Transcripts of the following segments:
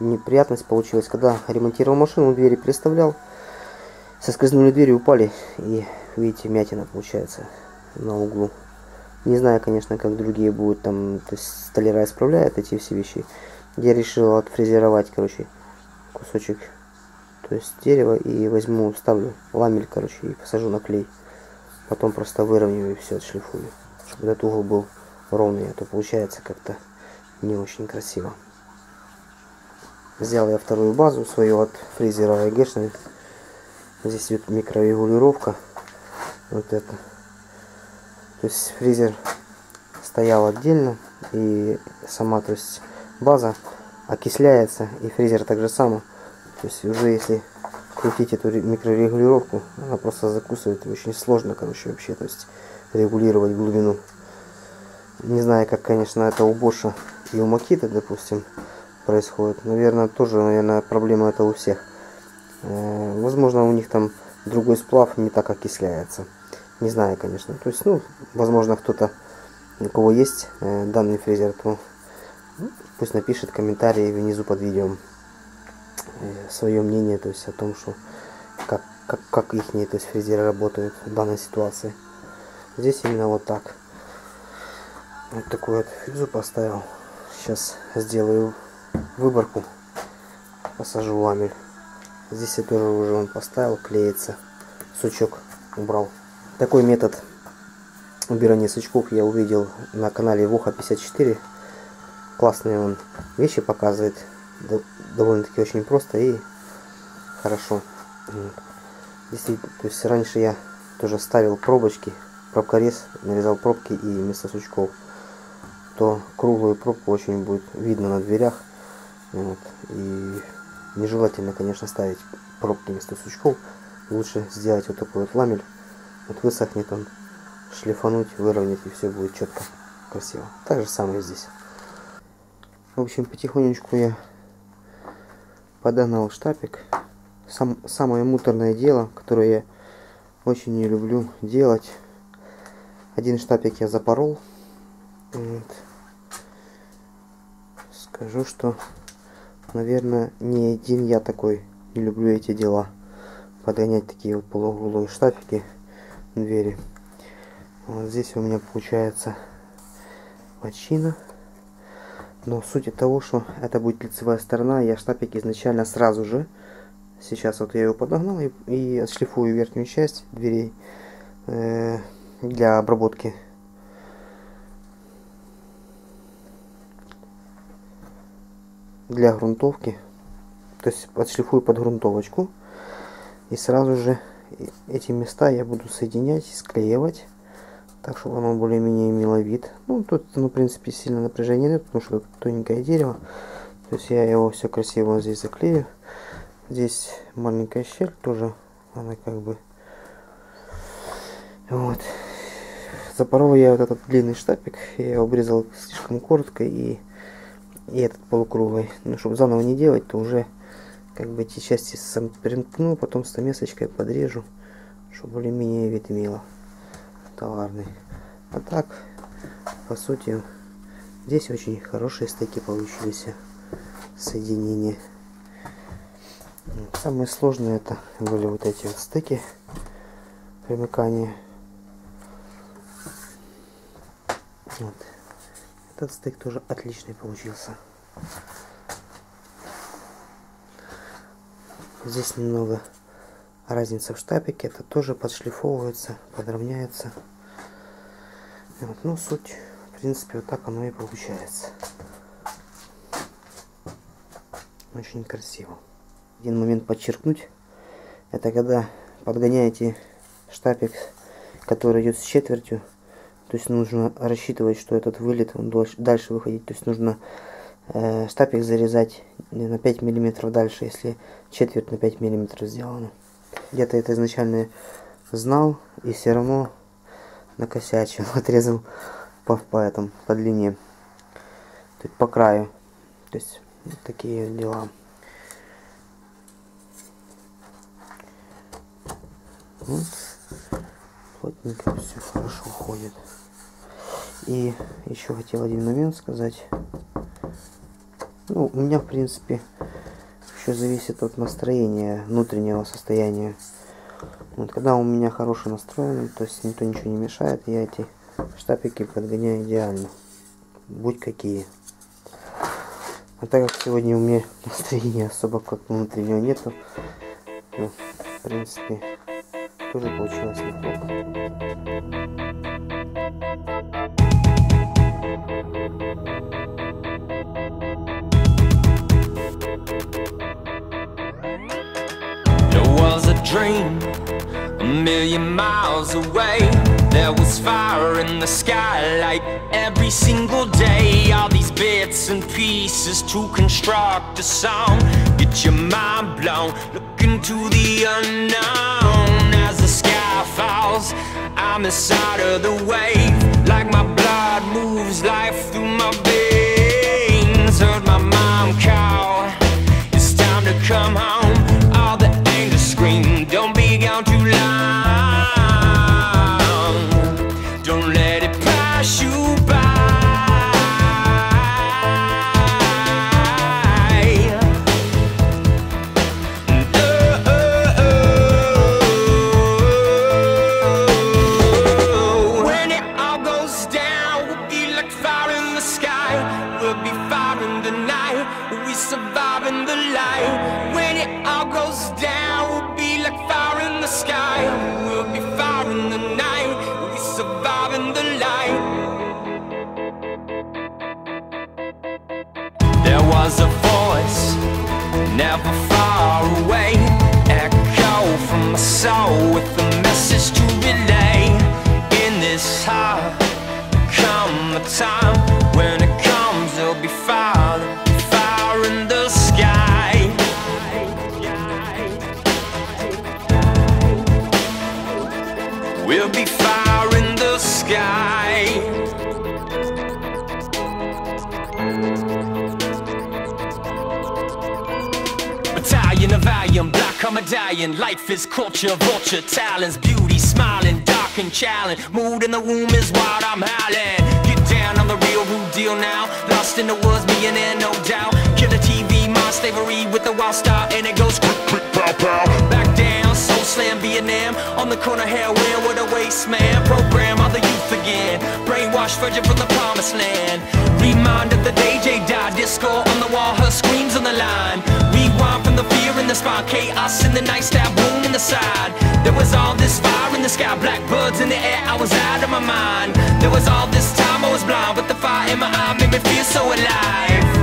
неприятность получилась, когда ремонтировал машину, двери переставлял, соскользнули двери, упали, и видите, мятина получается на углу. Не знаю, конечно, как другие будут там, то есть столяра исправляют эти все вещи. Я решил отфрезеровать, короче, кусочек, то есть дерева, и возьму, ставлю ламель, короче, и посажу на клей. Потом просто выровняю и все отшлифую, чтобы этот угол был ровный, а то получается как-то не очень красиво. Взял я вторую базу свою от фрезера АГшной. Здесь идет микрорегулировка. Вот это. То есть фрезер стоял отдельно и сама, то есть база окисляется и фрезер так же само. То есть уже если крутить эту микрорегулировку, она просто закусывает. Очень сложно, короче, вообще, то есть регулировать глубину. Не знаю, как, конечно, это у Боша и у Макита, допустим, происходит. Наверное, тоже, наверное, проблема это у всех. Э, возможно, у них там другой сплав не так окисляется. Не знаю, конечно. То есть, ну, возможно, кто-то, у кого есть э, данный фрезер, то пусть напишет комментарии внизу под видео э, свое мнение, то есть о том, что как, как, как их то есть фрезеры работают в данной ситуации. Здесь именно вот так. Вот такую вот фрезу поставил. Сейчас сделаю выборку. Посажу ламель. Здесь я тоже уже он поставил, клеится. Сучок убрал. Такой метод убирания сучков я увидел на канале Воха 54. Классные он вещи показывает. Довольно-таки очень просто и хорошо. Здесь, то есть раньше я тоже ставил пробочки, пробкорез, нарезал пробки и вместо сучков то круглую пробку очень будет видно на дверях. Вот. И нежелательно, конечно, ставить пробки вместо сучков. Лучше сделать вот такой вот ламель. Вот высохнет он, шлифануть, выровнять и все будет четко, красиво. Так же самое здесь. В общем, потихонечку я подогнал штапик. Сам, самое муторное дело, которое я очень не люблю делать. Один штапик я запорол. Вот скажу, что, наверное, не один я такой не люблю эти дела. Подгонять такие вот полуголые штафики двери. Вот здесь у меня получается почина. Но суть того, что это будет лицевая сторона, я штапик изначально сразу же, сейчас вот я его подогнал и, и отшлифую верхнюю часть дверей э, для обработки для грунтовки. То есть отшлифую под грунтовочку. И сразу же эти места я буду соединять, склеивать. Так, чтобы оно более-менее имело вид. Ну, тут, ну, в принципе, сильно напряжения нет, потому что тоненькое дерево. То есть я его все красиво здесь заклею. Здесь маленькая щель тоже. Она как бы... Вот. Запорол я вот этот длинный штапик. Я его обрезал слишком коротко и и этот полукруглый. Ну, чтобы заново не делать, то уже как бы эти части сам примкну, потом стамесочкой подрежу, чтобы более-менее вид имело товарный. А так, по сути, здесь очень хорошие стыки получились, соединения. Самое сложное это были вот эти вот стыки примыкания. Вот. Этот стейк тоже отличный получился. Здесь немного разница в штапике. Это тоже подшлифовывается, подровняется. Вот, ну, суть, в принципе, вот так оно и получается. Очень красиво. Один момент подчеркнуть. Это когда подгоняете штапик, который идет с четвертью, то есть нужно рассчитывать, что этот вылет он дальше выходить. То есть нужно э, штапик зарезать на 5 миллиметров дальше, если четверть на 5 миллиметров сделано. Где-то это изначально знал и все равно накосячил, отрезал по, по, этому, по длине, то есть по краю. То есть вот такие дела. Вот. Плотненько все хорошо уходит. И еще хотел один момент сказать. Ну, у меня, в принципе, еще зависит от настроения, внутреннего состояния. Вот когда у меня хороший настроен, то есть никто ничего не мешает, я эти штапики подгоняю идеально. Будь какие. А так как сегодня у меня настроения особо как внутреннего нету, ну, в принципе, тоже получилось неплохо. Miles away. There was fire in the sky like every single day. All these bits and pieces to construct a song. Get your mind blown, look into the unknown. As the sky falls, I'm inside of the wave. Like my blood moves life through my veins. Heard my mom call, it's time to come home. In the light. When it all goes down, we'll be like fire in the sky. We'll be fire in the night. We'll survive in the light. There was a voice, never far away. Echo from my soul with a message to relay. In this heart, come a time black a medallion. Life is culture, vulture, talents, beauty, smiling, dark and challenge. Mood in the womb is wild, I'm howling. Get down on the real rude deal now. Lost in the woods, millionaire, no doubt. Killer TV, my slavery with the wild star, and it goes quick, quick, pow, pow. Back down, soul slam, Vietnam. On the corner, heroin with a waste man. Program all the youth again. Brainwashed virgin from the promised land. Remind of the day died. Disco on the wall, her screams on the line. The spine. Chaos in the night, stab wound in the side. There was all this fire in the sky, blackbirds in the air. I was out of my mind. There was all this time I was blind, but the fire in my eye made me feel so alive.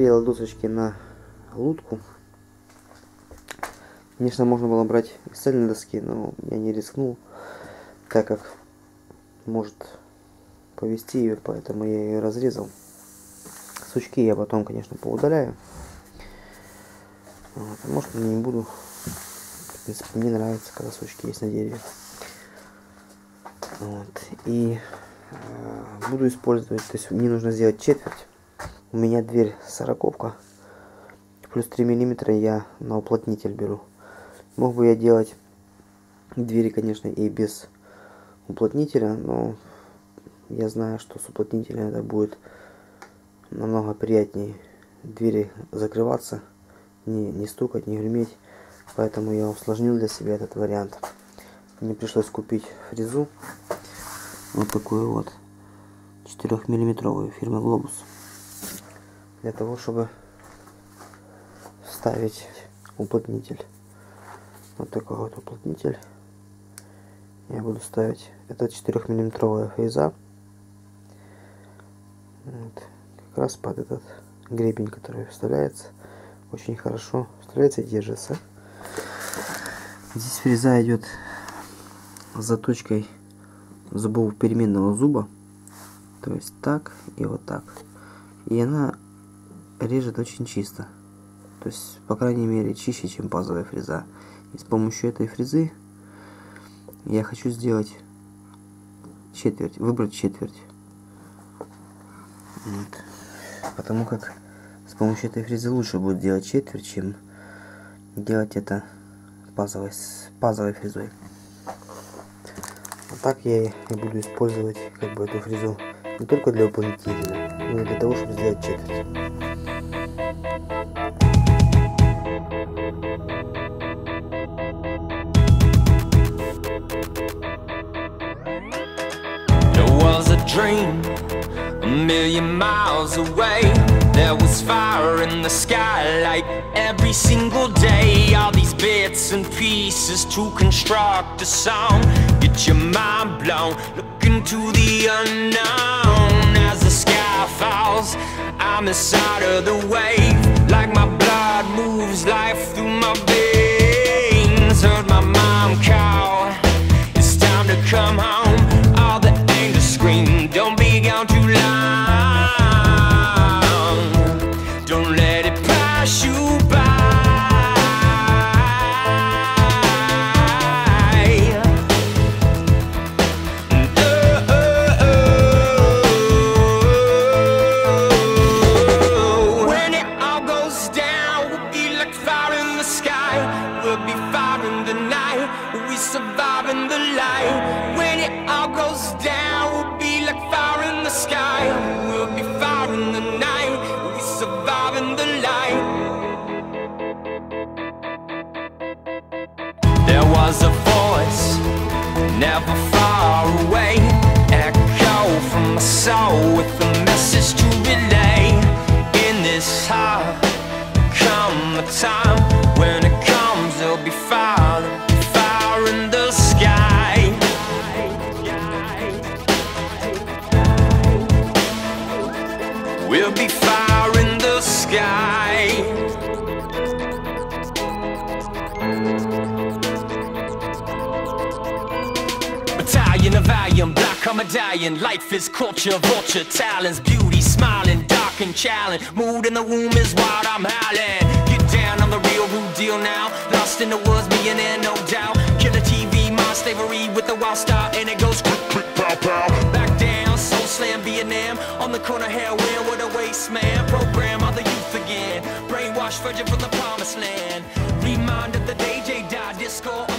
Склеил досочки на лутку. Конечно, можно было брать из цельной доски, но я не рискнул, так как может повести ее, поэтому я ее разрезал. Сучки я потом, конечно, поудаляю. Вот, может, не буду. В принципе, мне нравится, когда сучки есть на дереве. Вот. И э, буду использовать, то есть мне нужно сделать четверть. У меня дверь сороковка. Плюс 3 миллиметра я на уплотнитель беру. Мог бы я делать двери, конечно, и без уплотнителя, но я знаю, что с уплотнителем это будет намного приятнее двери закрываться, не, не стукать, не греметь. Поэтому я усложнил для себя этот вариант. Мне пришлось купить фрезу. Вот такую вот. 4 миллиметровую фирмы Globus. Для того, чтобы вставить уплотнитель. Вот такой вот уплотнитель. Я буду ставить. Это 4 миллиметровая фреза. Вот. Как раз под этот гребень, который вставляется. Очень хорошо вставляется и держится. Здесь фреза идет с заточкой зубов переменного зуба. То есть так и вот так. И она режет очень чисто. То есть, по крайней мере, чище, чем пазовая фреза. И с помощью этой фрезы я хочу сделать четверть, выбрать четверть. Вот. Потому как с помощью этой фрезы лучше будет делать четверть, чем делать это пазовой, с пазовой фрезой. А так я и буду использовать как бы эту фрезу не только для уплотнителя, но и для того, чтобы сделать четверть. The sky like every single day. All these bits and pieces to construct a song. Get your mind blown look into the unknown. As the sky falls i'm inside of the wave. Like my blood moves life through my veins. Heard my mom call it's time to come home. All the angels scream don't be gone too long medallion. Life is culture, vulture, talents, beauty, smiling, dark and challenge. Mood in the womb is wild, I'm howling. Get down on the real rude deal now. Lost in the woods, millionaire, no doubt. Killer TV, my slavery with the wild style, and it goes quick, quick, pow, pow. Back down, soul slam, Vietnam. On the corner, heroin with a waste man. Program all the youth again. Brainwashed virgin from the promised land. Remind of the day J died. Disco